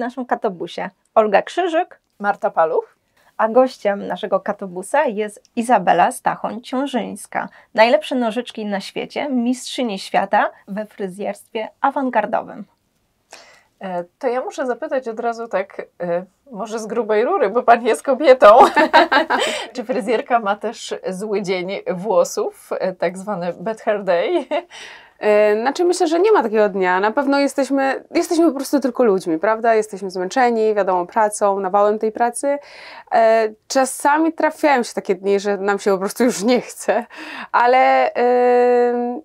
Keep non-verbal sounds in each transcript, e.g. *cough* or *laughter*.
naszym katobusie Olga Krzyżyk, Marta Paluch. A gościem naszego katobusa jest Izabela Stachoń-Ciążyńska, najlepsze nożyczki na świecie, mistrzyni świata we fryzjerstwie awangardowym. E, to ja muszę zapytać od razu tak, e, może z grubej rury, bo pani jest kobietą. *laughs* Czy fryzjerka ma też zły dzień włosów, e, tak zwany bad hair day? Znaczy myślę, że nie ma takiego dnia. Na pewno jesteśmy, jesteśmy po prostu tylko ludźmi, prawda? Jesteśmy zmęczeni, wiadomo, pracą, nawałem tej pracy. Czasami trafiają się takie dni, że nam się po prostu już nie chce, ale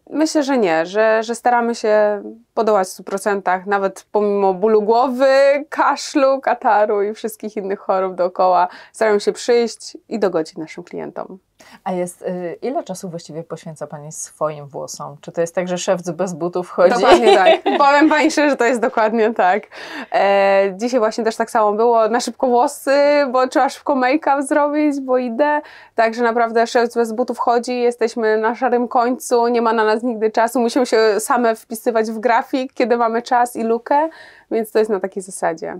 myślę, że nie, że, że staramy się podołać w 100%, nawet pomimo bólu głowy, kaszlu, kataru i wszystkich innych chorób dookoła. Starają się przyjść i dogodzić naszym klientom. A jest, y, ile czasu właściwie poświęca Pani swoim włosom? Czy to jest tak, że szewc bez butów chodzi? Dokładnie tak. *laughs* Powiem Pani szczerze, że to jest dokładnie tak. E, dzisiaj właśnie też tak samo było. Na szybko włosy, bo trzeba szybko make-up zrobić, bo idę. Także naprawdę szewc bez butów chodzi, jesteśmy na szarym końcu, nie ma na nas nigdy czasu. Musimy się same wpisywać w grafik, kiedy mamy czas i lukę, więc to jest na takiej zasadzie.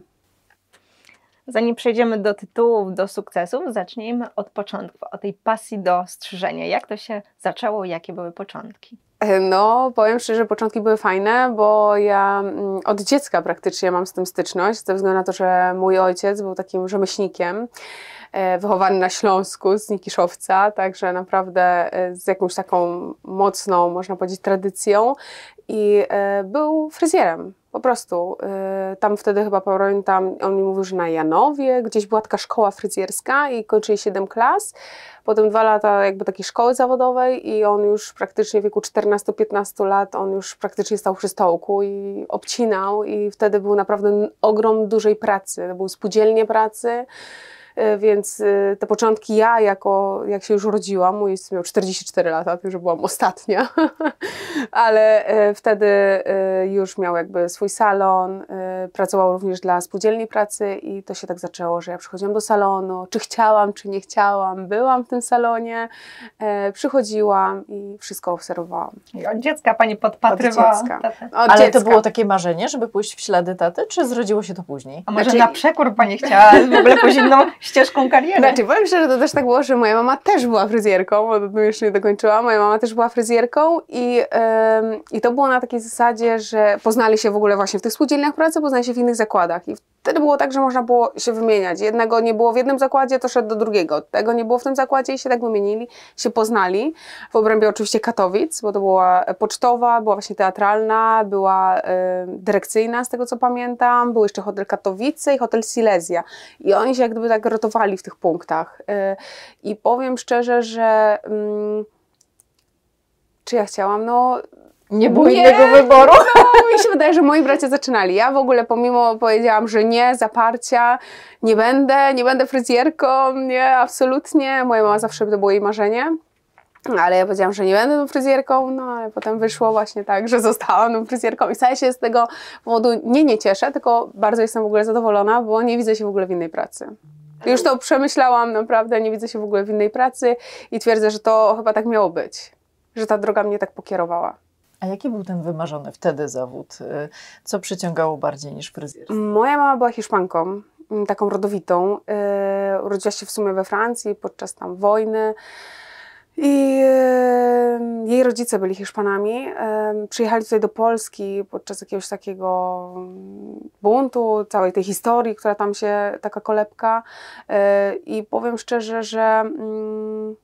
Zanim przejdziemy do tytułów, do sukcesów, zacznijmy od początku, od tej pasji do strzyżenia. Jak to się zaczęło, jakie były początki? E, no, powiem szczerze, początki były fajne, bo ja mm, od dziecka praktycznie mam z tym styczność, ze względu na to, że mój ojciec był takim rzemieślnikiem, e, wychowany na Śląsku z Nikiszowca, także naprawdę e, z jakąś taką mocną, można powiedzieć, tradycją i był fryzjerem po prostu. Y, tam wtedy chyba pamiętam, on mi mówił, że na Janowie gdzieś była taka szkoła fryzjerska i kończyli 7 klas. Potem dwa lata jakby takiej szkoły zawodowej i on już praktycznie w wieku 14-15 lat, on już praktycznie stał przy stołku i obcinał i wtedy był naprawdę ogrom dużej pracy. To były spółdzielnie pracy. E, więc e, te początki ja, jako, jak się już urodziłam, mój miał 44 lata, to już byłam ostatnia, *laughs* ale e, wtedy już miał jakby swój salon, pracował również dla spółdzielni pracy i to się tak zaczęło, że ja przychodziłam do salonu, czy chciałam, czy nie chciałam, byłam w tym salonie, przychodziłam i wszystko obserwowałam. I od dziecka Pani podpatrywała od dziecka. Od Ale dziecka. to było takie marzenie, żeby pójść w ślady taty, czy zrodziło się to później? A może znaczy... na przekór Pani chciała w ogóle pójść inną ścieżką kariery. Znaczy, powiem szczerze, to też tak było, że moja mama też była fryzjerką, bo to jeszcze nie dokończyła. Moja mama też była fryzjerką i, ym, i to było na takiej zasadzie, że poznali się w ogóle właśnie w tych spółdzielniach pracy, poznali się w innych zakładach. I wtedy było tak, że można było się wymieniać. Jednego nie było w jednym zakładzie, to szedł do drugiego. Tego nie było w tym zakładzie i się tak wymienili, się poznali. W obrębie oczywiście Katowic, bo to była pocztowa, była właśnie teatralna, była y, dyrekcyjna, z tego co pamiętam. Był jeszcze hotel Katowice i hotel Silesia. I oni się jak gdyby tak rotowali w tych punktach. Y, I powiem szczerze, że... Mm, czy ja chciałam? No, nie było nie, innego wyboru. No, mi się wydaje, że moi bracia zaczynali. Ja w ogóle pomimo powiedziałam, że nie, zaparcia, nie będę, nie będę fryzjerką, nie, absolutnie. Moja mama zawsze to było jej marzenie. Ale ja powiedziałam, że nie będę tą fryzjerką, no ale potem wyszło właśnie tak, że zostałam tą fryzjerką i wcale się z tego powodu nie nie cieszę, tylko bardzo jestem w ogóle zadowolona, bo nie widzę się w ogóle w innej pracy. Już to przemyślałam naprawdę, nie widzę się w ogóle w innej pracy i twierdzę, że to chyba tak miało być, że ta droga mnie tak pokierowała. A jaki był ten wymarzony wtedy zawód? Y, co przyciągało bardziej niż fryzjerstwo? Moja mama była Hiszpanką, mm, taką rodowitą. Y, urodziła się w sumie we Francji podczas tam wojny. I y, jej rodzice byli Hiszpanami. Przyjechali tutaj do Polski podczas jakiegoś takiego mm, buntu, całej tej historii, która tam się, taka kolebka. I powiem szczerze, że mm,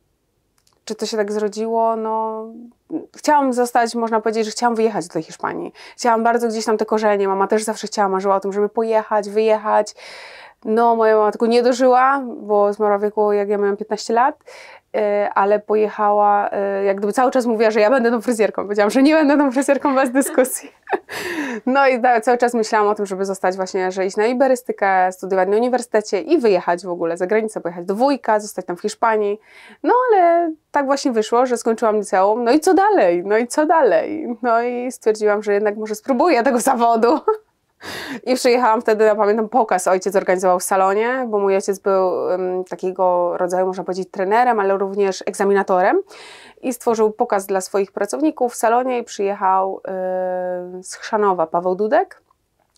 czy to się tak zrodziło? No, chciałam zostać, można powiedzieć, że chciałam wyjechać do tej Hiszpanii. Chciałam bardzo gdzieś tam te korzenie. Mama też zawsze chciała, marzyła o tym, żeby pojechać, wyjechać. No, moja mama tylko nie dożyła, bo zmarła w wieku, jak ja miałam 15 lat. E, ale pojechała, e, jak gdyby cały czas mówiła, że ja będę tą fryzjerką. Powiedziałam, że nie będę tą fryzjerką bez dyskusji. *laughs* No i cały czas myślałam o tym, żeby zostać właśnie, że iść na iberystykę, studiować na uniwersytecie i wyjechać w ogóle za granicę, pojechać do wujka, zostać tam w Hiszpanii. No ale tak właśnie wyszło, że skończyłam liceum. No i co dalej? No i co dalej? No i stwierdziłam, że jednak może spróbuję tego zawodu. *laughs* I przyjechałam wtedy, ja pamiętam, pokaz ojciec organizował w salonie, bo mój ojciec był um, takiego rodzaju, można powiedzieć, trenerem, ale również egzaminatorem. I stworzył pokaz dla swoich pracowników w salonie i przyjechał y, z Chrzanowa Paweł Dudek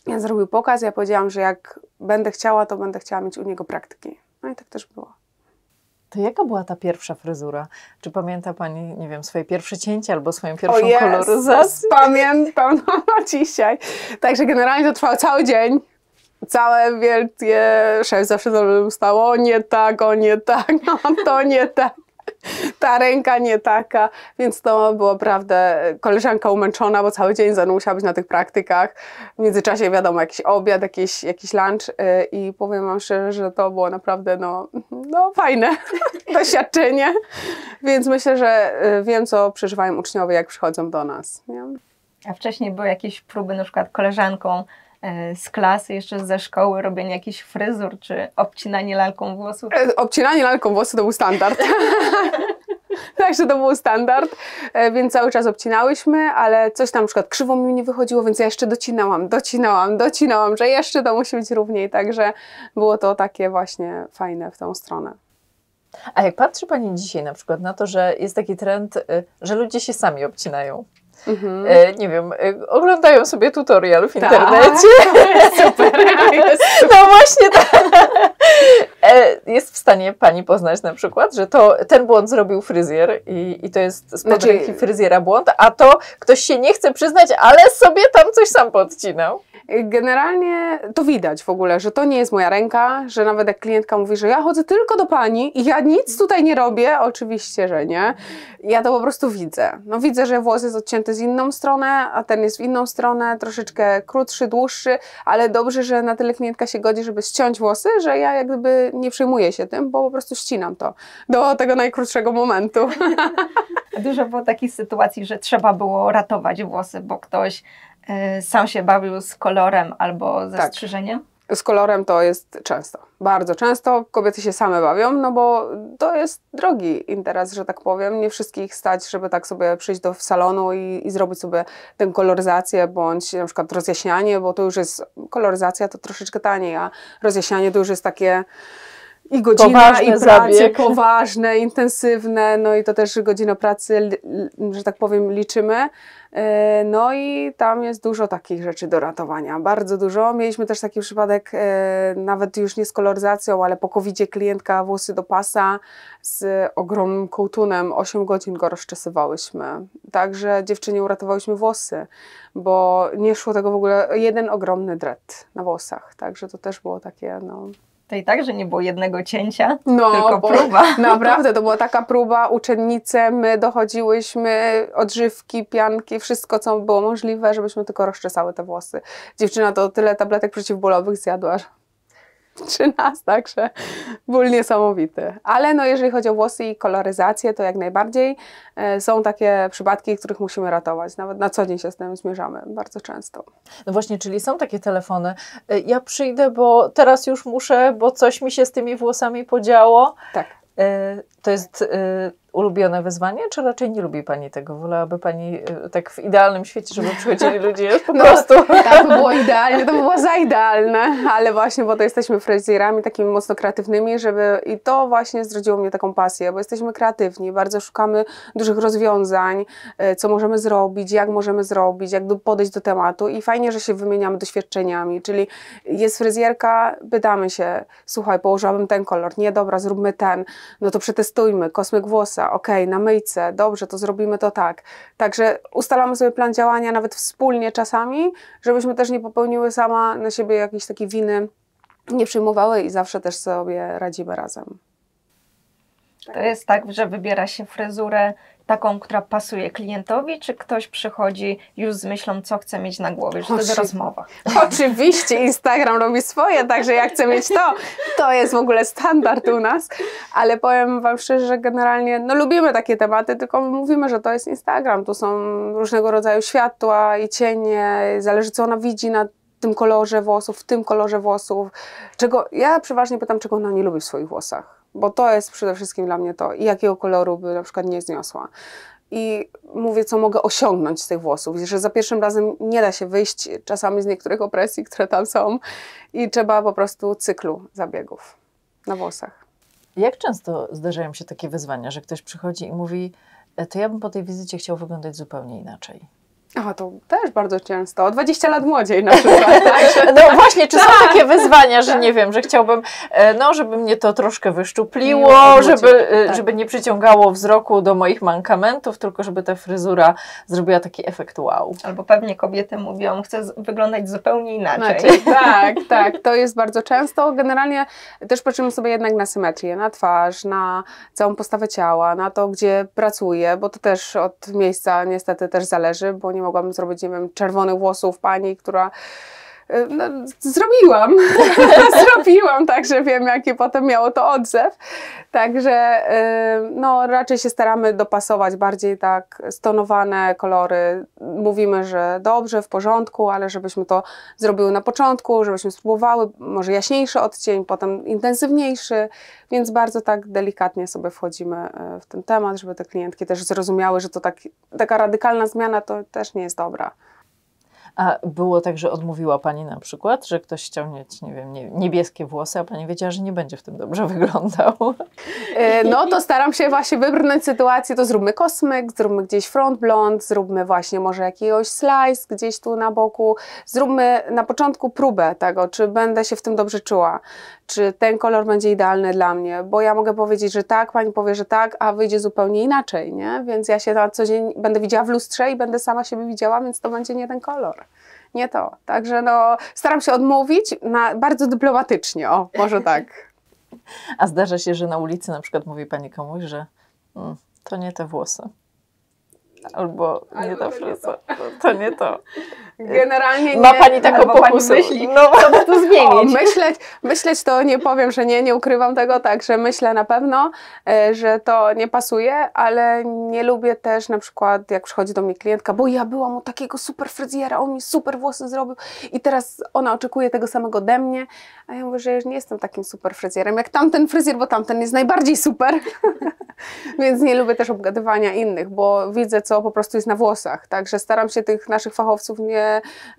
Ja zrobił pokaz, ja powiedziałam, że jak będę chciała, to będę chciała mieć u niego praktyki. No i tak też było. To jaka była ta pierwsza fryzura? Czy pamięta Pani, nie wiem, swoje pierwsze cięcie albo swoją pierwszą yes, koloryzację? Pamiętam *laughs* no, dzisiaj. Także generalnie to trwało cały dzień. Całe wielkie, szef zawsze to stało, o nie tak, o nie tak, *laughs* no to nie tak ta ręka nie taka, więc to było prawda, koleżanka umęczona, bo cały dzień musiała być na tych praktykach. W międzyczasie wiadomo, jakiś obiad, jakiś, jakiś lunch y, i powiem Wam szczerze, że to było naprawdę no, no fajne *laughs* doświadczenie, więc myślę, że y, wiem, co przeżywają uczniowie, jak przychodzą do nas. Nie? A wcześniej były jakieś próby, na przykład koleżanką z klasy, jeszcze ze szkoły, robienie jakichś fryzur, czy obcinanie lalką włosów? E, obcinanie lalką włosów to był standard. *laughs* Także to był standard, e, więc cały czas obcinałyśmy, ale coś tam na przykład krzywo mi nie wychodziło, więc ja jeszcze docinałam, docinałam, docinałam, że jeszcze to musi być równiej, także było to takie właśnie fajne w tą stronę. A jak patrzy Pani dzisiaj na przykład na to, że jest taki trend, że ludzie się sami obcinają, Mhm. E, nie wiem, e, oglądają sobie tutorial w tak. internecie. super, jest super. No właśnie tak. E, jest w stanie pani poznać na przykład, że to ten błąd zrobił fryzjer i, i to jest z znaczy, fryzjera błąd, a to ktoś się nie chce przyznać, ale sobie tam coś sam podcinał. Generalnie to widać w ogóle, że to nie jest moja ręka, że nawet jak klientka mówi, że ja chodzę tylko do pani i ja nic tutaj nie robię, oczywiście, że nie. Ja to po prostu widzę. No widzę, że włos jest odcięty z inną stronę, a ten jest w inną stronę, troszeczkę krótszy, dłuższy, ale dobrze, że na tyle klientka się godzi, żeby ściąć włosy, że ja jak gdyby nie przejmuję się tym, bo po prostu ścinam to do tego najkrótszego momentu. *laughs* Dużo było takich sytuacji, że trzeba było ratować włosy, bo ktoś sam się bawił z kolorem albo ze tak. strzyżeniem? Z kolorem to jest często, bardzo często. Kobiety się same bawią, no bo to jest drogi interes, że tak powiem. Nie wszystkich stać, żeby tak sobie przyjść do salonu i, i zrobić sobie tę koloryzację, bądź na przykład rozjaśnianie, bo to już jest, koloryzacja to troszeczkę taniej, a rozjaśnianie to już jest takie i godzina, Poważne i prace zabieg. *laughs* poważne, intensywne, no i to też godzina pracy, że tak powiem, liczymy. E, no i tam jest dużo takich rzeczy do ratowania, bardzo dużo. Mieliśmy też taki przypadek, e, nawet już nie z koloryzacją, ale po covid klientka włosy do pasa z ogromnym kołtunem, 8 godzin go rozczesywałyśmy. Także dziewczynie uratowałyśmy włosy, bo nie szło tego w ogóle, jeden ogromny dread na włosach, także to też było takie, no to i tak, że nie było jednego cięcia, no, tylko próba. *laughs* Naprawdę, to była taka próba, uczennice, my dochodziłyśmy, odżywki, pianki, wszystko, co było możliwe, żebyśmy tylko rozczesały te włosy. Dziewczyna to tyle tabletek przeciwbólowych zjadła, przy nas, także ból niesamowity. Ale no, jeżeli chodzi o włosy i koloryzację, to jak najbardziej e, są takie przypadki, których musimy ratować. Nawet na co dzień się z tym zmierzamy, bardzo często. No właśnie, czyli są takie telefony. E, ja przyjdę, bo teraz już muszę, bo coś mi się z tymi włosami podziało. Tak. E, to jest ulubione wyzwanie, czy raczej nie lubi Pani tego? Wolałaby Pani y, tak w idealnym świecie, żeby przychodzili *laughs* ludzie po no, prostu? Tak by było *laughs* idealnie, to by było za idealne, ale właśnie, bo to jesteśmy fryzjerami takimi mocno kreatywnymi, żeby i to właśnie zrodziło mnie taką pasję, bo jesteśmy kreatywni, bardzo szukamy dużych rozwiązań, y, co możemy zrobić, jak możemy zrobić, jak podejść do tematu i fajnie, że się wymieniamy doświadczeniami, czyli jest fryzjerka, pytamy się, słuchaj, położyłabym ten kolor, nie, dobra, zróbmy ten, no to przetestujmy, kosmyk włosa, ok, okej, na myjce, dobrze, to zrobimy to tak. Także ustalamy sobie plan działania nawet wspólnie czasami, żebyśmy też nie popełniły sama na siebie jakiejś takiej winy, nie przyjmowały i zawsze też sobie radzimy razem. To jest tak, że wybiera się fryzurę taką, która pasuje klientowi, czy ktoś przychodzi już z myślą, co chce mieć na głowie, że to jest rozmowa? *laughs* Oczywiście, Instagram robi swoje, także ja chcę mieć to. To jest w ogóle standard u nas, ale powiem Wam szczerze, że generalnie no, lubimy takie tematy, tylko mówimy, że to jest Instagram. Tu są różnego rodzaju światła i cienie, zależy co ona widzi na tym kolorze włosów, w tym kolorze włosów. Czego, ja przeważnie pytam, czego ona nie lubi w swoich włosach bo to jest przede wszystkim dla mnie to, i jakiego koloru by na przykład nie zniosła. I mówię, co mogę osiągnąć z tych włosów, że za pierwszym razem nie da się wyjść czasami z niektórych opresji, które tam są i trzeba po prostu cyklu zabiegów na włosach. Jak często zdarzają się takie wyzwania, że ktoś przychodzi i mówi, e, to ja bym po tej wizycie chciał wyglądać zupełnie inaczej? A to też bardzo często. O 20 lat młodziej na przykład. *laughs* Także... No właśnie, czy są takie wyzwania, że nie wiem, że chciałbym, e, no, żeby mnie to troszkę wyszczupliło, Miło żeby, e, tak. żeby nie przyciągało wzroku do moich mankamentów, tylko żeby ta fryzura zrobiła taki efekt wow. Albo pewnie kobiety mówią, chcę wyglądać zupełnie inaczej. Znaczy, tak, *laughs* tak, to jest bardzo często. Generalnie też patrzymy sobie jednak na symetrię, na twarz, na całą postawę ciała, na to, gdzie pracuję, bo to też od miejsca niestety też zależy, bo nie mogłam zrobić, nie wiem, czerwonych włosów pani, która no, zrobiłam, *laughs* zrobiłam, także wiem, jaki potem miało to odzew. Także y, no, raczej się staramy dopasować bardziej tak stonowane kolory. Mówimy, że dobrze, w porządku, ale żebyśmy to zrobiły na początku, żebyśmy spróbowały może jaśniejszy odcień, potem intensywniejszy, więc bardzo tak delikatnie sobie wchodzimy y, w ten temat, żeby te klientki też zrozumiały, że to tak, taka radykalna zmiana to też nie jest dobra. A było tak, że odmówiła Pani na przykład, że ktoś chciał mieć, nie wiem, nie, niebieskie włosy, a Pani wiedziała, że nie będzie w tym dobrze *laughs* wyglądał. E, No to staram się właśnie wybrnąć sytuację, to zróbmy kosmyk, zróbmy gdzieś front blond, zróbmy właśnie może jakiegoś slice gdzieś tu na boku, zróbmy na początku próbę tego, czy będę się w tym dobrze czuła, czy ten kolor będzie idealny dla mnie, bo ja mogę powiedzieć, że tak, pani powie, że tak, a wyjdzie zupełnie inaczej, nie? Więc ja się na co dzień będę widziała w lustrze i będę sama siebie widziała, więc to będzie nie ten kolor. Nie to. Także no, staram się odmówić na, bardzo dyplomatycznie, o, może tak. *laughs* A zdarza się, że na ulicy na przykład mówi Pani komuś, że mm, to nie te włosy. Albo nie Albo ta to nie fryzura. To nie to. Generalnie Ma nie, Pani taką pokusę. myśli, No, Co by tu *laughs* O, zmienić? myśleć, myśleć to nie powiem, że nie, nie ukrywam tego, także myślę na pewno, e, że to nie pasuje, ale nie lubię też na przykład, jak przychodzi do mnie klientka, bo ja byłam u takiego super fryzjera, on mi super włosy zrobił i teraz ona oczekuje tego samego ode mnie, a ja mówię, że już nie jestem takim super fryzjerem, jak tamten fryzjer, bo tamten jest najbardziej super, *laughs* więc nie lubię też obgadywania innych, bo widzę, co po prostu jest na włosach, także staram się tych naszych fachowców nie,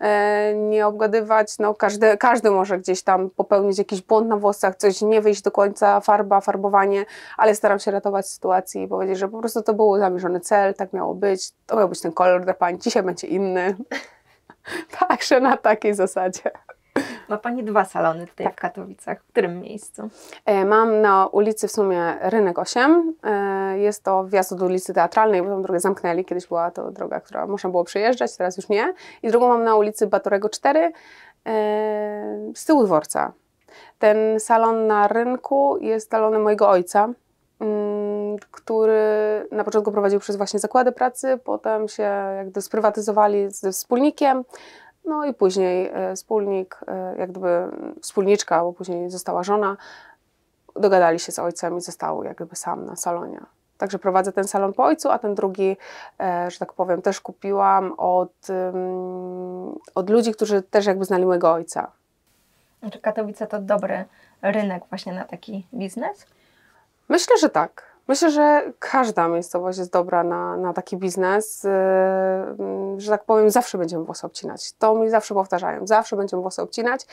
e, nie obgadywać, no każdy, każdy może gdzieś tam popełnić jakiś błąd na włosach, coś nie wyjść do końca, farba, farbowanie, ale staram się ratować sytuację i powiedzieć, że po prostu to był zamierzony cel, tak miało być, to miał być ten kolor dla Pani, dzisiaj będzie inny. *laughs* Także na takiej zasadzie. Ma Pani dwa salony tutaj Tak. w Katowicach. W którym miejscu? E, Mam na ulicy w sumie Rynek 8. E, Jest to wjazd od ulicy Teatralnej, bo tą drogę zamknęli. Kiedyś była to droga, która można było przejeżdżać, teraz już nie. I drugą mam na ulicy Batorego 4 e, z tyłu dworca. Ten salon na rynku jest salonem mojego ojca, mm, który na początku prowadził przez właśnie zakłady pracy, potem się jakby sprywatyzowali ze wspólnikiem, no i później e, wspólnik, e, jak gdyby wspólniczka, bo później została żona, dogadali się z ojcem i został jak gdyby sam na salonie. Także prowadzę ten salon po ojcu, a ten drugi, e, że tak powiem, też kupiłam od, od ludzi, którzy też jakby znali mojego ojca. Czy Katowice to dobry rynek właśnie na taki biznes? Myślę, że tak. Myślę, że każda miejscowość jest dobra na, na taki biznes, yy, że tak powiem, zawsze będziemy włosy obcinać. To mi zawsze powtarzają, zawsze będziemy włosy obcinać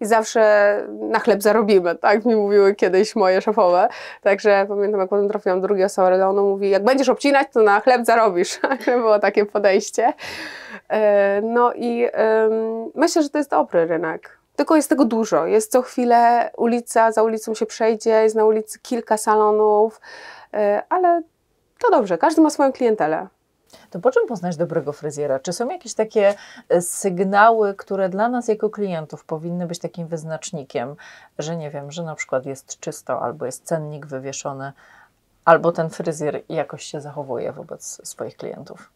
i zawsze na chleb zarobimy, tak mi mówiły kiedyś moje szefowe. Także pamiętam, jak potem trafiłam do drugiej osoby, ona mówi, jak będziesz obcinać, to na chleb zarobisz. *laughs* Było takie podejście. Yy, no i myślę, że to jest dobry rynek. Tylko jest tego dużo. Jest co chwilę ulica, za ulicą się przejdzie, jest na ulicy kilka salonów, ale to dobrze, każdy ma swoją klientelę. To po czym poznać dobrego fryzjera? Czy są jakieś takie e, sygnały, które dla nas jako klientów powinny być takim wyznacznikiem, że nie wiem, że na przykład jest czysto, albo jest cennik wywieszony, albo ten fryzjer jakoś się zachowuje wobec swoich klientów?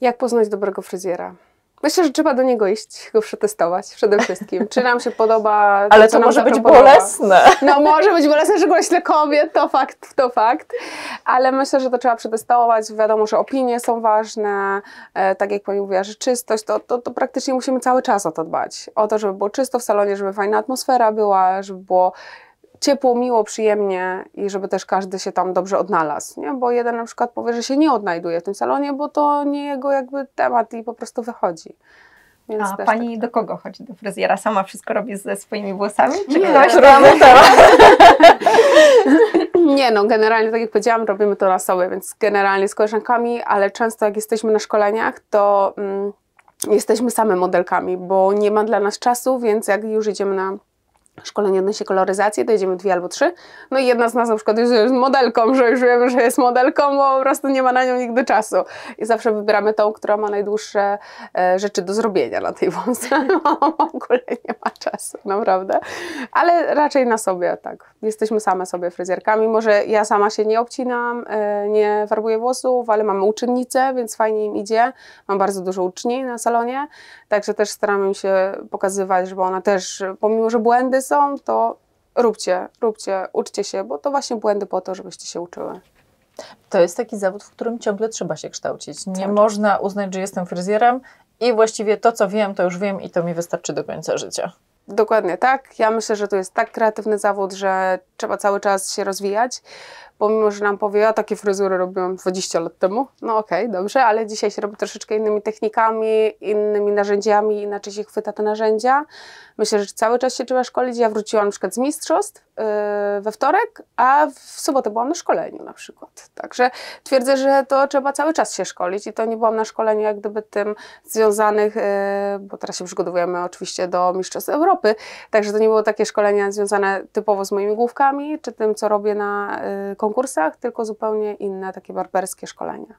Jak poznać dobrego fryzjera? Myślę, że trzeba do niego iść, go przetestować przede wszystkim. Czy nam się podoba. Ale to może być bolesne. No może być bolesne, szczególnie dla kobiet, to fakt, to fakt. Ale myślę, że to trzeba przetestować. Wiadomo, że opinie są ważne. E, tak jak Pani mówiła, że czystość, to, to, to praktycznie musimy cały czas o to dbać. O to, żeby było czysto w salonie, żeby fajna atmosfera była, żeby było ciepło, miło, przyjemnie i żeby też każdy się tam dobrze odnalazł, nie? Bo jeden na przykład powie, że się nie odnajduje w tym salonie, bo to nie jego jakby temat i po prostu wychodzi. Więc A pani tak, do kogo chodzi do fryzjera? Sama wszystko robi ze swoimi włosami? Czy Nie, ktoś *laughs* to tam? *laughs* Nie no, generalnie tak jak powiedziałam, robimy to na sobie, więc generalnie z koleżankami, ale często jak jesteśmy na szkoleniach, to mm, jesteśmy same modelkami, bo nie ma dla nas czasu, więc jak już idziemy na szkolenie odnośnie koloryzacji, to jedziemy dwie albo trzy. No i jedna z nas na przykład już jest modelką, że już wiemy, że jest modelką, bo po prostu nie ma na nią nigdy czasu. I zawsze wybieramy tą, która ma najdłuższe e, rzeczy do zrobienia na tej wąsce. *laughs* w ogóle nie ma czasu, naprawdę. Ale raczej na sobie, tak. Jesteśmy same sobie fryzjerkami. Może ja sama się nie obcinam, e, nie farbuję włosów, ale mamy uczennice, więc fajnie im idzie. Mam bardzo dużo uczni na salonie, także też staramy się pokazywać, żeby ona też, pomimo że błędy są, to róbcie, róbcie, uczcie się, bo to właśnie błędy po to, żebyście się uczyły. To jest taki zawód, w którym ciągle trzeba się kształcić. Nie Cały czas. można uznać, że jestem fryzjerem i właściwie to, co wiem, to już wiem i to mi wystarczy do końca życia. Dokładnie tak. Ja myślę, że to jest tak kreatywny zawód, że trzeba cały czas się rozwijać. Pomimo, że nam powie, ja takie fryzury robiłam 20 lat temu. No okej, dobrze, ale dzisiaj się robi troszeczkę innymi technikami, innymi narzędziami, inaczej się chwyta te narzędzia. Myślę, że cały czas się trzeba szkolić. Ja wróciłam na przykład z mistrzostw yy, we wtorek, a w sobotę byłam na szkoleniu na przykład. Także twierdzę, że to trzeba cały czas się szkolić i to nie byłam na szkoleniu jak gdyby tym związanych, yy, bo teraz się przygotowujemy oczywiście do Mistrzostw Europy, także to nie było takie szkolenia związane typowo z moimi główkami, czy tym, co robię na yy, konkursach, tylko zupełnie inne, takie barberskie szkolenia.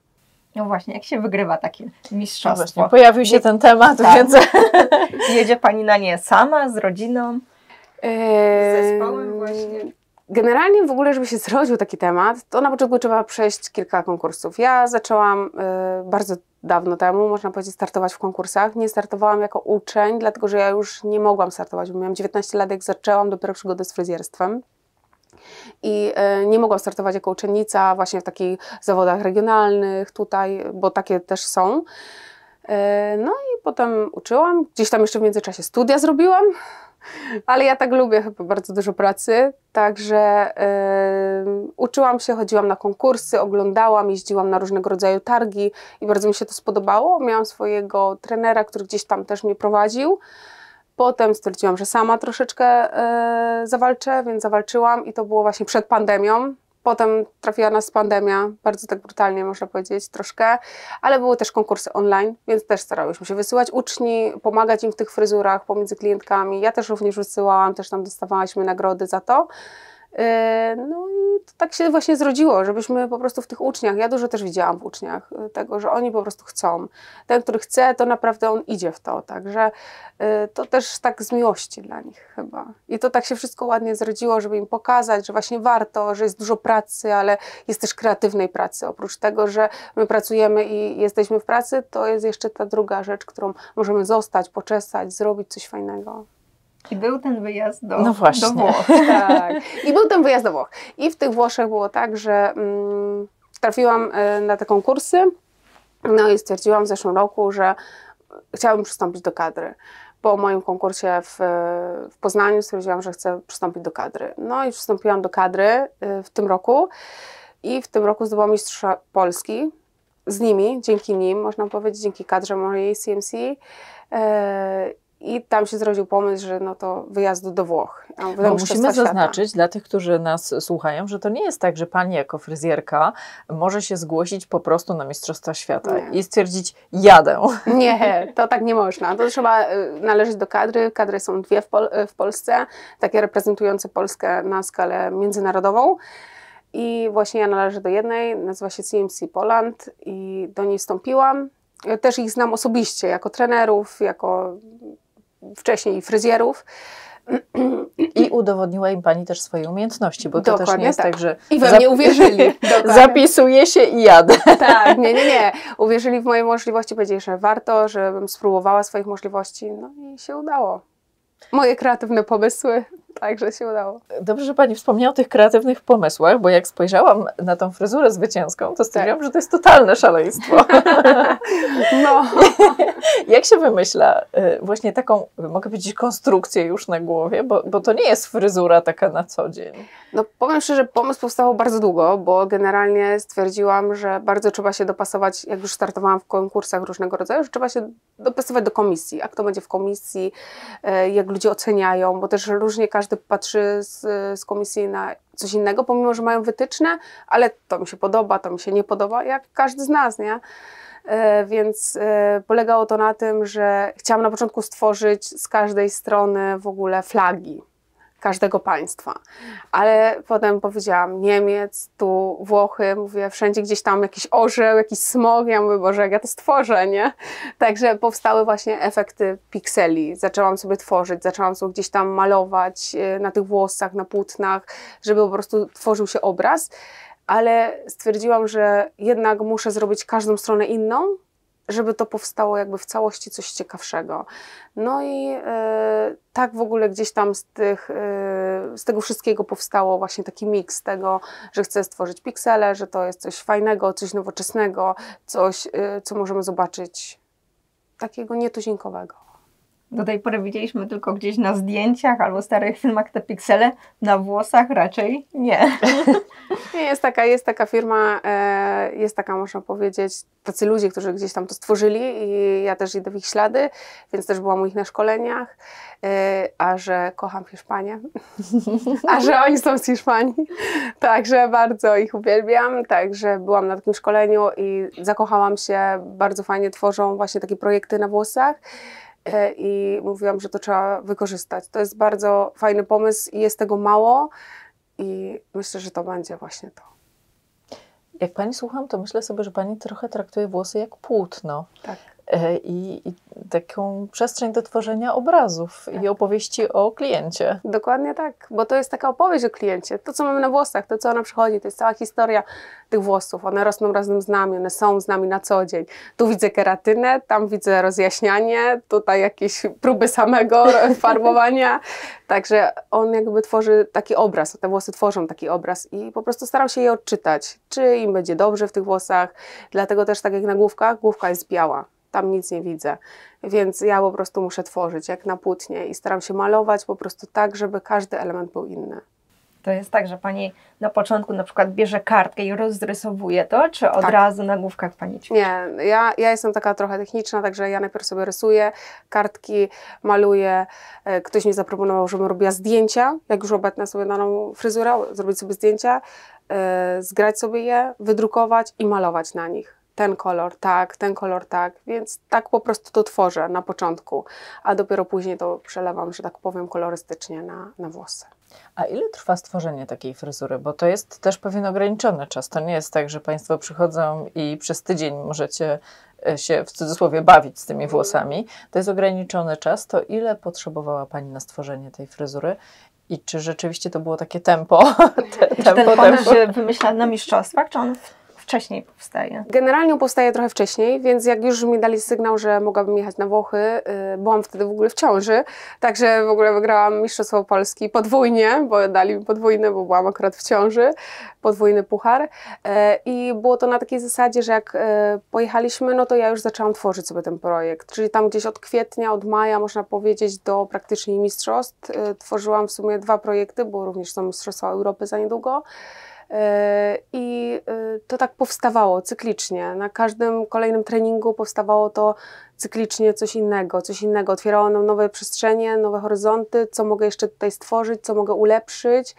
No właśnie, jak się wygrywa takie No mistrzostwo? właśnie, pojawił się ten temat, Tak. więc *laughs* Jedzie Pani na nie sama, z rodziną? Eee, zespołem właśnie? Generalnie w ogóle, żeby się zrodził taki temat, to na początku trzeba przejść kilka konkursów. Ja zaczęłam e, bardzo dawno temu, można powiedzieć, startować w konkursach. Nie startowałam jako uczeń, dlatego że ja już nie mogłam startować, bo miałam 19 lat, jak zaczęłam dopiero przygodę z fryzjerstwem. I e, nie mogłam startować jako uczennica właśnie w takich zawodach regionalnych tutaj, bo takie też są. E, no i potem uczyłam, gdzieś tam jeszcze w międzyczasie studia zrobiłam, ale ja tak lubię chyba bardzo dużo pracy, także y, uczyłam się, chodziłam na konkursy, oglądałam, jeździłam na różnego rodzaju targi i bardzo mi się to spodobało. Miałam swojego trenera, który gdzieś tam też mnie prowadził. Potem stwierdziłam, że sama troszeczkę y, zawalczę, więc zawalczyłam i to było właśnie przed pandemią. Potem trafiła nas pandemia, bardzo tak brutalnie można powiedzieć, troszkę, ale były też konkursy online, więc też starałyśmy się wysyłać uczni, pomagać im w tych fryzurach pomiędzy klientkami. Ja też również wysyłałam, też tam dostawałyśmy nagrody za to. Yy, No i to tak się właśnie zrodziło, żebyśmy po prostu w tych uczniach, ja dużo też widziałam w uczniach yy, tego, że oni po prostu chcą. Ten, który chce, to naprawdę on idzie w to, także yy, to też tak z miłości dla nich chyba. I to tak się wszystko ładnie zrodziło, żeby im pokazać, że właśnie warto, że jest dużo pracy, ale jest też kreatywnej pracy. Oprócz tego, że my pracujemy i jesteśmy w pracy, to jest jeszcze ta druga rzecz, którą możemy zostać, poczesać, zrobić coś fajnego. I był ten wyjazd do, No właśnie. do Włoch. *laughs* Tak. I był ten wyjazd do Włoch. I w tych Włoszech było tak, że mm, trafiłam e, na te konkursy. No i stwierdziłam w zeszłym roku, że chciałabym przystąpić do kadry. Po moim konkursie w, w Poznaniu stwierdziłam, że chcę przystąpić do kadry. No i przystąpiłam do kadry e, w tym roku. I w tym roku zdobyłam mistrza Polski. Z nimi, dzięki nim, można powiedzieć, dzięki kadrze mojej CMC. I tam się zrodził pomysł, że no to wyjazdu do Włoch. Do Bo musimy Świata. zaznaczyć dla tych, którzy nas słuchają, że to nie jest tak, że pani jako fryzjerka może się zgłosić po prostu na Mistrzostwa Świata Nie. i stwierdzić jadę. *laughs* Nie, to tak nie można. To trzeba y, należeć do kadry. Kadry są dwie w, Pol- w Polsce, takie reprezentujące Polskę na skalę międzynarodową. I właśnie ja należę do jednej, nazywa się CMC Poland i do niej wstąpiłam. Ja Też ich znam osobiście, jako trenerów, jako wcześniej fryzjerów. I udowodniła im pani też swoje umiejętności, bo to też nie jest tak, tak. że I we mnie uwierzyli. *laughs* Zapisuję się i jadę. Tak, nie, nie, nie. Uwierzyli w moje możliwości, powiedzieli, że warto, żebym spróbowała swoich możliwości. No i się udało. Moje kreatywne pomysły, także się udało. Dobrze, że Pani wspomniała o tych kreatywnych pomysłach, bo jak spojrzałam na tą fryzurę zwycięską, to stwierdziłam, tak. że to jest totalne szaleństwo. *laughs* No. *laughs* jak się wymyśla y, właśnie taką, mogę powiedzieć, konstrukcję już na głowie, bo, bo to nie jest fryzura taka na co dzień. No powiem szczerze, pomysł powstał bardzo długo, bo generalnie stwierdziłam, że bardzo trzeba się dopasować, jak już startowałam w konkursach różnego rodzaju, że trzeba się dopasować do komisji, a kto będzie w komisji, e, jak ludzie oceniają, bo też różnie każdy patrzy z, z komisji na coś innego, pomimo, że mają wytyczne, ale to mi się podoba, to mi się nie podoba, jak każdy z nas, nie? E, więc e, polegało to na tym, że chciałam na początku stworzyć z każdej strony w ogóle flagi każdego państwa. Ale potem powiedziałam Niemiec, tu Włochy, mówię wszędzie gdzieś tam jakiś orzeł, jakiś smog, ja mówię, Boże, jak ja to stworzę, nie? Także powstały właśnie efekty pikseli. Zaczęłam sobie tworzyć, zaczęłam sobie gdzieś tam malować e, na tych włosach, na płótnach, żeby po prostu tworzył się obraz. Ale stwierdziłam, że jednak muszę zrobić każdą stronę inną, żeby to powstało jakby w całości coś ciekawszego. No i e, tak w ogóle gdzieś tam z, tych, e, z tego wszystkiego powstało właśnie taki miks tego, że chcę stworzyć piksele, że to jest coś fajnego, coś nowoczesnego, coś, e, co możemy zobaczyć takiego nietuzinkowego. Do tej pory widzieliśmy tylko gdzieś na zdjęciach albo starych filmach te piksele, na włosach raczej *laughs* nie. Jest taka, jest taka firma, e, jest taka, można powiedzieć, tacy ludzie, którzy gdzieś tam to stworzyli i ja też idę w ich ślady, więc też byłam u nich na szkoleniach, e, a że kocham Hiszpanię, *laughs* a że oni są z Hiszpanii, także bardzo ich uwielbiam, także byłam na takim szkoleniu i zakochałam się, bardzo fajnie tworzą właśnie takie projekty na włosach, i mówiłam, że to trzeba wykorzystać. To jest bardzo fajny pomysł i jest tego mało i myślę, że to będzie właśnie to. Jak pani słucham, to myślę sobie, że pani trochę traktuje włosy jak płótno. Tak. E, I, i taką przestrzeń do tworzenia obrazów tak. i opowieści o kliencie. Dokładnie tak, bo to jest taka opowieść o kliencie. To, co mamy na włosach, to, co ona przychodzi, to jest cała historia tych włosów. One rosną razem z nami, one są z nami na co dzień. Tu widzę keratynę, tam widzę rozjaśnianie, tutaj jakieś próby samego *laughs* farbowania. Także on jakby tworzy taki obraz, te włosy tworzą taki obraz i po prostu staram się je odczytać, czy im będzie dobrze w tych włosach. Dlatego też tak jak na główkach, główka jest biała tam nic nie widzę. Więc ja po prostu muszę tworzyć jak na płótnie i staram się malować po prostu tak, żeby każdy element był inny. To jest tak, że Pani na początku na przykład bierze kartkę i rozrysowuje to, czy od tak. razu na główkach Pani ćwiczy? Nie, ja, ja jestem taka trochę techniczna, także ja najpierw sobie rysuję kartki, maluję. E, ktoś mi zaproponował, żebym robiła zdjęcia, jak już obetnę sobie daną fryzurę, zrobić sobie zdjęcia, e, zgrać sobie je, wydrukować i malować na nich ten kolor tak, ten kolor tak, więc tak po prostu to tworzę na początku, a dopiero później to przelewam, że tak powiem, kolorystycznie na, na włosy. A ile trwa stworzenie takiej fryzury? Bo to jest też pewien ograniczony czas. To nie jest tak, że Państwo przychodzą i przez tydzień możecie e, się w cudzysłowie bawić z tymi włosami. To jest ograniczony czas. To ile potrzebowała Pani na stworzenie tej fryzury? I czy rzeczywiście to było takie tempo? *laughs* Te, tempo, ten pomysł tempo? wymyślany na mistrzostwach, czy on wcześniej powstaje? Generalnie powstaje trochę wcześniej, więc jak już mi dali sygnał, że mogłabym jechać na Włochy, yy, byłam wtedy w ogóle w ciąży, także w ogóle wygrałam Mistrzostwo Polski podwójnie, bo dali mi podwójne, bo byłam akurat w ciąży, podwójny puchar yy, i było to na takiej zasadzie, że jak yy, pojechaliśmy, no to ja już zaczęłam tworzyć sobie ten projekt, czyli tam gdzieś od kwietnia, od maja, można powiedzieć, do praktycznie mistrzostw y, tworzyłam w sumie dwa projekty, bo również są Mistrzostwa Europy za niedługo. E, I e, to tak powstawało cyklicznie. Na każdym kolejnym treningu powstawało to cyklicznie coś innego, coś innego. Otwierało nam nowe przestrzenie, nowe horyzonty, co mogę jeszcze tutaj stworzyć, co mogę ulepszyć.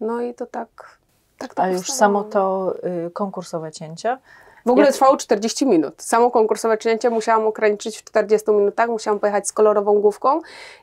No i to tak. tak to A już samo to y, konkursowe cięcia? W ogóle Jak... trwało 40 minut. Samo konkursowe cięcie musiałam ograniczyć w 40 minutach. Musiałam pojechać z kolorową główką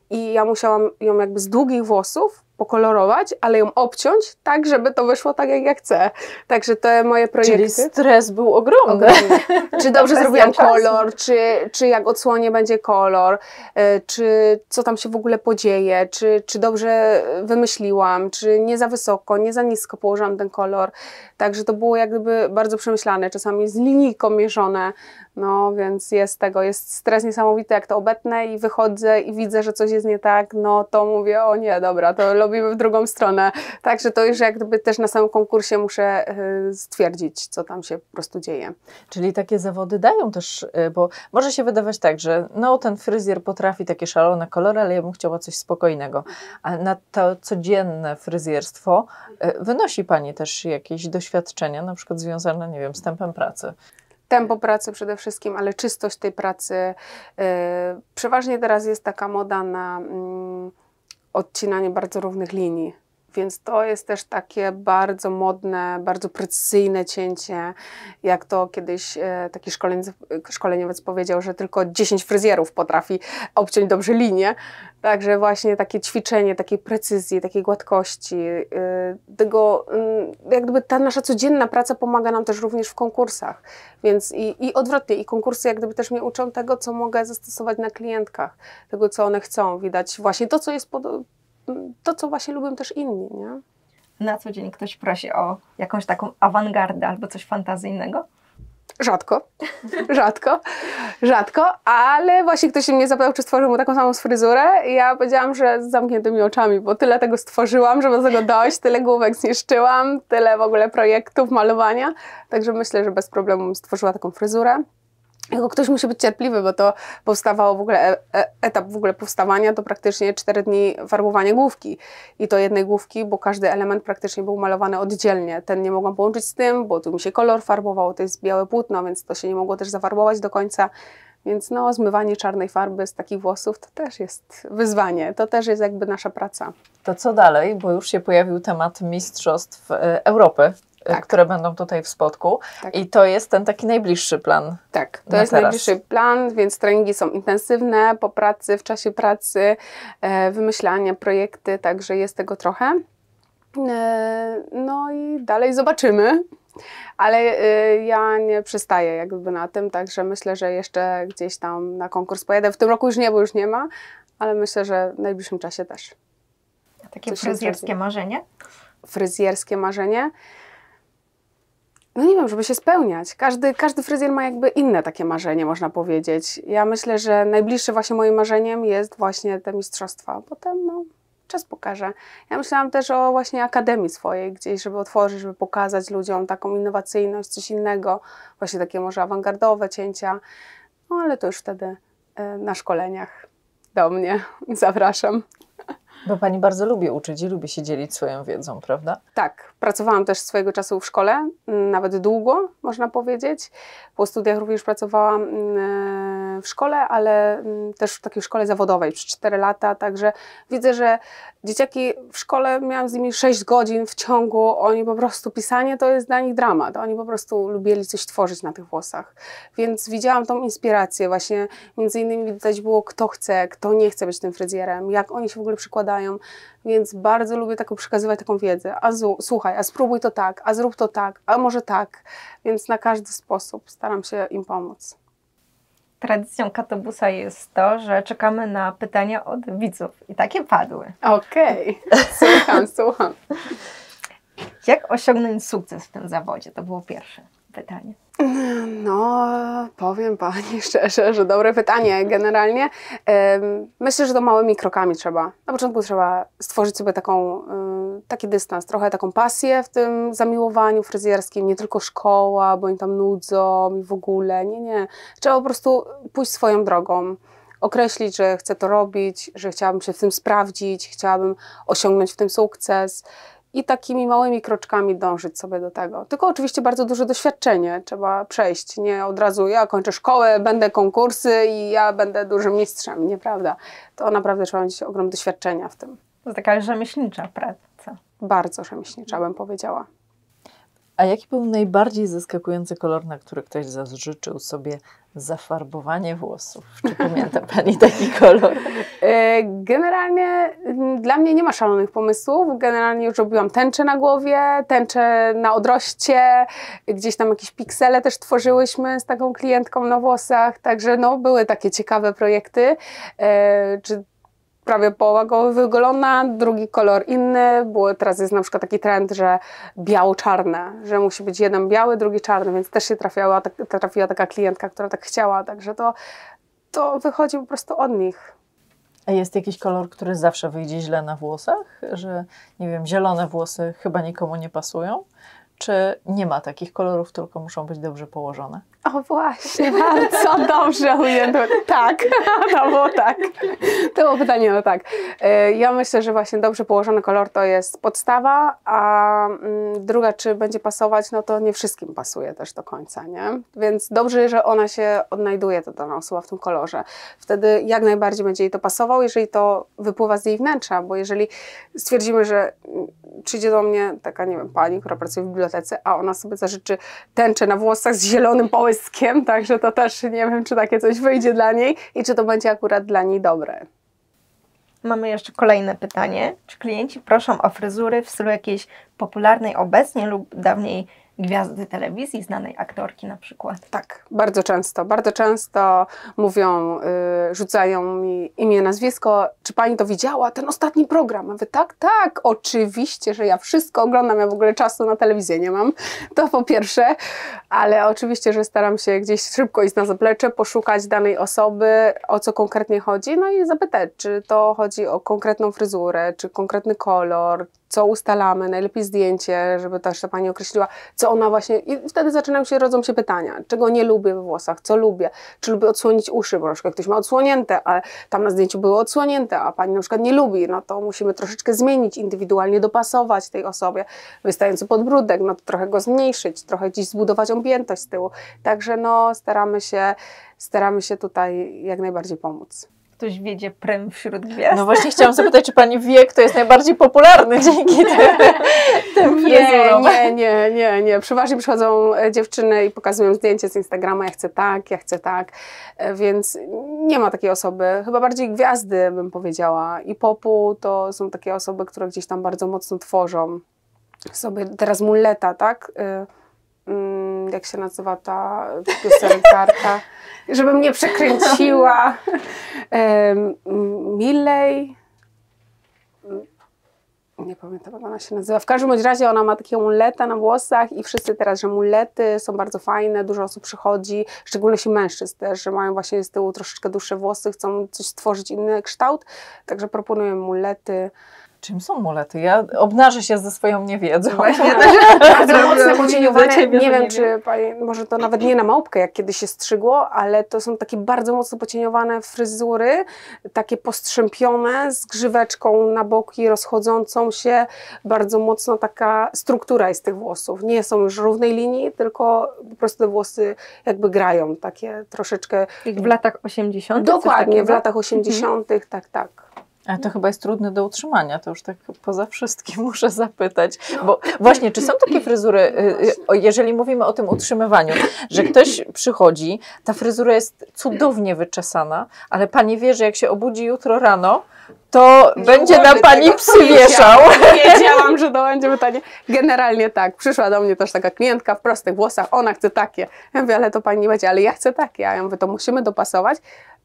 i ja musiałam ją jakby z długich włosów pokolorować, ale ją obciąć tak, żeby to wyszło tak, jak ja chcę. Także te moje projekty... Czyli stres był ogromny. ogromny. *laughs* Czy dobrze zrobiłam kolor, czy, czy jak odsłonie będzie kolor, e, czy co tam się w ogóle podzieje, czy, czy dobrze wymyśliłam, czy nie za wysoko, nie za nisko położyłam ten kolor. Także to było jak gdyby bardzo przemyślane, czasami z linijką mierzone. No więc jest tego, jest stres niesamowity, jak to obetnę i wychodzę i widzę, że coś jest nie tak, no to mówię, o nie, dobra, to lubimy w drugą stronę. Także to już jak gdyby też na samym konkursie muszę y, stwierdzić, co tam się po prostu dzieje. Czyli takie zawody dają też, y, bo może się wydawać tak, że no ten fryzjer potrafi takie szalone kolory, ale ja bym chciała coś spokojnego. A na to codzienne fryzjerstwo y, wynosi Pani też jakieś doświadczenia, na przykład związane, nie wiem, z tempem pracy. Tempo pracy przede wszystkim, ale czystość tej pracy. Yy, przeważnie teraz jest taka moda na yy, odcinanie bardzo równych linii. Więc to jest też takie bardzo modne, bardzo precyzyjne cięcie, jak to kiedyś e, taki szkoleniowiec, powiedział, że tylko 10 fryzjerów potrafi obciąć dobrze linię. Także właśnie takie ćwiczenie, takiej precyzji, takiej gładkości, e, tego, mm, jak gdyby ta nasza codzienna praca pomaga nam też również w konkursach. Więc i, i odwrotnie, i konkursy jak gdyby też mnie uczą tego, co mogę zastosować na klientkach, tego, co one chcą. Widać właśnie to, co jest pod, to, co właśnie lubią też inni, nie? Na co dzień ktoś prosi o jakąś taką awangardę albo coś fantazyjnego? Rzadko, *laughs* rzadko, rzadko, ale właśnie ktoś mnie zapytał, czy stworzył mu taką samą fryzurę i ja powiedziałam, że z zamkniętymi oczami, bo tyle tego stworzyłam, żeby do tego dojść, tyle główek zniszczyłam, tyle w ogóle projektów, malowania, także myślę, że bez problemu stworzyła taką fryzurę. Tylko ktoś musi być cierpliwy, bo to powstawało w ogóle, e, e, etap w ogóle powstawania to praktycznie 4 dni farbowania główki. I to jednej główki, bo każdy element praktycznie był malowany oddzielnie. Ten nie mogłam połączyć z tym, bo tu mi się kolor farbował, to jest białe płótno, więc to się nie mogło też zafarbować do końca. Więc no, zmywanie czarnej farby z takich włosów to też jest wyzwanie, to też jest jakby nasza praca. To co dalej, bo już się pojawił temat Mistrzostw e, Europy tak. które będą tutaj w spotku. Tak. I to jest ten taki najbliższy plan. Tak, to jest teraz. najbliższy plan, więc treningi są intensywne po pracy, w czasie pracy, e, wymyślanie, projekty, także jest tego trochę. E, no i dalej zobaczymy. Ale e, ja nie przystaję jakby na tym, także myślę, że jeszcze gdzieś tam na konkurs pojadę. W tym roku już nie, bo już nie ma, ale myślę, że w najbliższym czasie też. A takie fryzjerskie marzenie? Fryzjerskie marzenie? No nie wiem, żeby się spełniać. Każdy, każdy fryzjer ma jakby inne takie marzenie, można powiedzieć. Ja myślę, że najbliższe właśnie moim marzeniem jest właśnie te mistrzostwa. Potem no, czas pokaże. Ja myślałam też o właśnie akademii swojej gdzieś, żeby otworzyć, żeby pokazać ludziom taką innowacyjność, coś innego. Właśnie takie może awangardowe cięcia. No ale to już wtedy y, na szkoleniach do mnie *laughs* zapraszam. Bo Pani bardzo lubi uczyć i lubi się dzielić swoją wiedzą, prawda? Tak. Pracowałam też swojego czasu w szkole, mm, nawet długo, można powiedzieć. Po studiach również pracowałam mm, w szkole, ale mm, też w takiej szkole zawodowej przez 4 lata, także widzę, że dzieciaki w szkole, miałam z nimi 6 godzin w ciągu, oni po prostu, pisanie to jest dla nich dramat, oni po prostu lubili coś tworzyć na tych włosach. Więc widziałam tą inspirację właśnie, między innymi widać było kto chce, kto nie chce być tym fryzjerem, jak oni się w ogóle przykładają, więc bardzo lubię taką przekazywać taką wiedzę. A zu, słuchaj, a spróbuj to tak, a zrób to tak, a może tak. Więc na każdy sposób staram się im pomóc. Tradycją katobusa jest to, że czekamy na pytania od widzów i takie padły. Okej, okay. *laughs* słucham, słucham. Jak osiągnąć sukces w tym zawodzie? To było pierwsze pytanie. No, powiem Pani *laughs* szczerze, że dobre pytanie. Generalnie myślę, że to małymi krokami trzeba. Na początku trzeba stworzyć sobie taką, taki dystans, trochę taką pasję w tym zamiłowaniu fryzjerskim, nie tylko szkoła, bo oni tam nudzą i w ogóle. Nie, nie. Trzeba po prostu pójść swoją drogą określić, że chcę to robić, że chciałabym się w tym sprawdzić, chciałabym osiągnąć w tym sukces i takimi małymi kroczkami dążyć sobie do tego. Tylko oczywiście bardzo duże doświadczenie trzeba przejść. Nie od razu ja kończę szkołę, będę konkursy i ja będę dużym mistrzem. Nieprawda. To naprawdę trzeba mieć ogrom doświadczenia w tym. To taka rzemieślnicza praca. Bardzo rzemieślnicza bym powiedziała. A jaki był najbardziej zaskakujący kolor, na który ktoś zażyczył sobie zafarbowanie włosów? Czy pamięta *laughs* Pani taki kolor? E, generalnie dla mnie nie ma szalonych pomysłów. Generalnie już robiłam tęczę na głowie, tęczę na odroście, gdzieś tam jakieś piksele też tworzyłyśmy z taką klientką na włosach, także no, były takie ciekawe projekty. E, czy prawie połowa głowy wygolona, drugi kolor inny, bo teraz jest na przykład taki trend, że biało-czarne, że musi być jeden biały, drugi czarny, więc też się trafiała, tak, trafiła taka klientka, która tak chciała, także to, to wychodzi po prostu od nich. A jest jakiś kolor, który zawsze wyjdzie źle na włosach? Że, nie wiem, zielone włosy chyba nikomu nie pasują? Czy nie ma takich kolorów, tylko muszą być dobrze położone? O właśnie, *laughs* bardzo dobrze ujęto. Tak, *laughs* no było tak. To było pytanie, no tak. E, ja myślę, że właśnie dobrze położony kolor to jest podstawa, a mm, druga, czy będzie pasować, no to nie wszystkim pasuje też do końca, nie? Więc dobrze, że ona się odnajduje, ta dana osoba w tym kolorze. Wtedy jak najbardziej będzie jej to pasował, jeżeli to wypływa z jej wnętrza, bo jeżeli stwierdzimy, że mm, przyjdzie do mnie taka, nie wiem, pani, która pracuje w bibliotece, a ona sobie zażyczy tęczę na włosach z zielonym połyskiem, także to też nie wiem, czy takie coś wyjdzie dla niej i czy to będzie akurat dla niej dobre. Mamy jeszcze kolejne pytanie. Czy klienci proszą o fryzury w stylu jakiejś popularnej obecnie lub dawniej gwiazdy telewizji, znanej aktorki na przykład. Tak, bardzo często. Bardzo często mówią, y, rzucają mi imię, nazwisko. Czy pani to widziała? Ten ostatni program. Ja mówię, tak, tak, oczywiście, że ja wszystko oglądam. Ja w ogóle czasu na telewizję nie mam. To po pierwsze. Ale oczywiście, że staram się gdzieś szybko iść na zaplecze, poszukać danej osoby, o co konkretnie chodzi, no i zapytać, czy to chodzi o konkretną fryzurę, czy konkretny kolor, co ustalamy, najlepiej zdjęcie, żeby też ta pani określiła, co ona właśnie. I wtedy zaczynają się, rodzą się pytania, czego nie lubię we włosach, co lubię, czy lubię odsłonić uszy, bo na przykład ktoś ma odsłonięte, ale tam na zdjęciu były odsłonięte, a pani na przykład nie lubi, no to musimy troszeczkę zmienić, indywidualnie dopasować tej osobie. Wystający podbródek, no to trochę go zmniejszyć, trochę gdzieś zbudować objętość z tyłu. Także no staramy się, staramy się tutaj jak najbardziej pomóc ktoś wiedzie prym wśród gwiazd. No właśnie chciałam zapytać, czy pani wie, kto jest najbardziej popularny dzięki tym, *laughs* tym nie, nie, nie, nie, nie. Przeważnie przychodzą e, dziewczyny i pokazują zdjęcie z Instagrama, ja chcę tak, ja chcę tak, e, więc nie ma takiej osoby. Chyba bardziej gwiazdy bym powiedziała. I popu to są takie osoby, które gdzieś tam bardzo mocno tworzą sobie. Teraz muleta, tak? E, mm, jak się nazywa ta piosenkarka? Żebym mnie przekręciła. *laughs* Milley. Nie pamiętam, jak ona się nazywa. W każdym razie ona ma takie muleta na włosach i wszyscy teraz, że mulety są bardzo fajne, dużo osób przychodzi, szczególnie się mężczyzn też, że mają właśnie z tyłu troszeczkę dłuższe włosy, chcą coś stworzyć, inny kształt, także proponuję mulety. Czym są mulety? Ja obnażę się ze swoją niewiedzą. Właśnie też bardzo mocno pocieniowane. Nie wiem, czy pani, może to nawet nie na małpkę, jak kiedyś się strzygło, ale to są takie bardzo mocno pocieniowane fryzury, takie postrzępione, z grzyweczką na boki, rozchodzącą się. Bardzo mocno taka struktura jest tych włosów. Nie są już równej linii, tylko po prostu te włosy jakby grają, takie troszeczkę... Jak w latach 80. Dokładnie, w latach 80., mhm. tak, tak. A to chyba jest trudne do utrzymania, to już tak poza wszystkim *laughs* muszę zapytać. Bo właśnie, czy są takie fryzury, y, y, jeżeli mówimy o tym utrzymywaniu, że ktoś przychodzi, ta fryzura jest cudownie wyczesana, ale pani wie, że jak się obudzi jutro rano, to nie będzie na pani psy wieszał. *laughs* Wiedziałam, że to będzie pytanie. Generalnie tak. Przyszła do mnie też taka klientka w prostych włosach, ona chce takie. Ja mówię, ale to pani nie będzie, ale ja chcę takie. A ja mówię, to musimy dopasować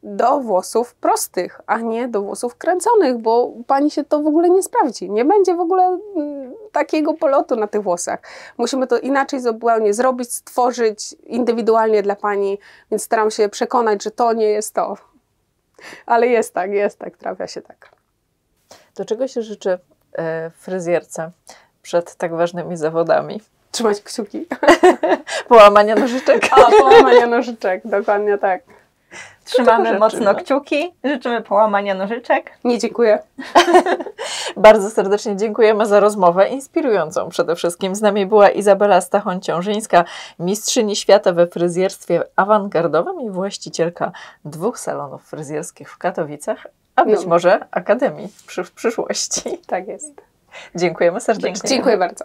do włosów prostych, a nie do włosów kręconych, bo pani się to w ogóle nie sprawdzi. Nie będzie w ogóle mm, takiego polotu na tych włosach. Musimy to inaczej zupełnie zrobić, stworzyć indywidualnie dla pani, więc staram się przekonać, że to nie jest to. Ale jest tak, jest tak, trafia się tak. Do czego się życzy e, fryzjerce przed tak ważnymi zawodami? Trzymać kciuki. *laughs* połamania nożyczek. A, połamania nożyczek, dokładnie tak. Trzymamy mocno kciuki, życzymy połamania nożyczek. Nie dziękuję. *laughs* Bardzo serdecznie dziękujemy za rozmowę, inspirującą przede wszystkim. Z nami była Izabela Stachoń-Ciążyńska, mistrzyni świata we fryzjerstwie awangardowym i właścicielka dwóch salonów fryzjerskich w Katowicach, a być no. może Akademii w przyszłości. Tak jest. Dziękujemy serdecznie. Dziękuję bardzo.